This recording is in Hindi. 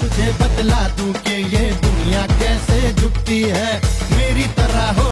तुझे बतला दूँ कि ये दुनिया कैसे झुकती है?